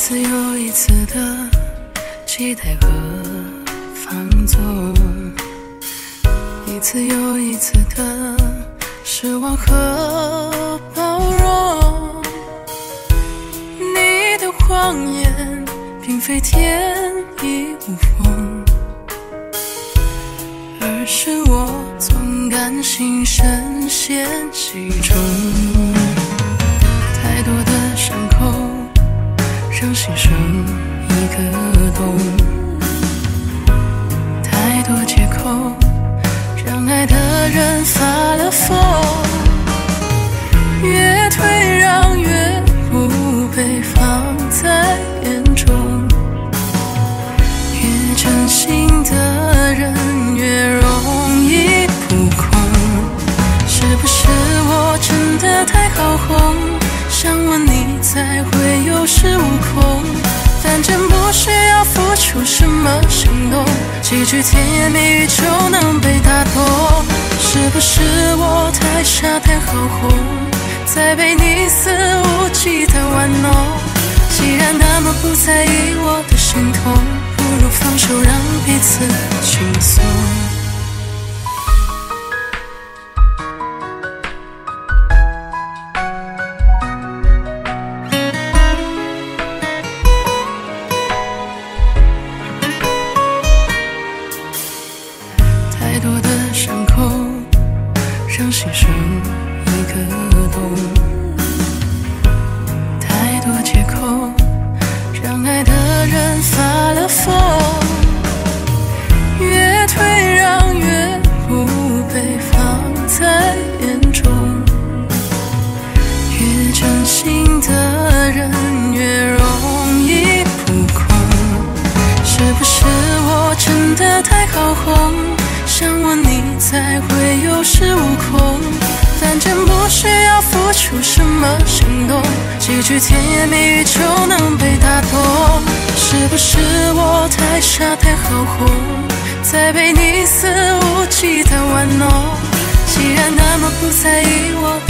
一次又一次的期待和放纵，一次又一次的失望和包容。你的谎言并非天衣无缝，而是我总甘心深陷其中。剩一个洞，太多借口句甜言蜜语就能被打动。是不是我太傻太好哄，才被你肆无忌惮玩弄？既然那么不在意我的心痛，不如放手让彼此轻松。让心生一个洞，太多借口让爱的人发了疯，越退让越不被放在眼中，越真心的人越容易扑空。是不是我真的太好哄？想问你才会有恃无恐。反正不需要付出什么行动，几句甜言蜜语就能被打动。是不是我太傻太好哄，才被你肆无忌惮玩弄？既然那么不在意我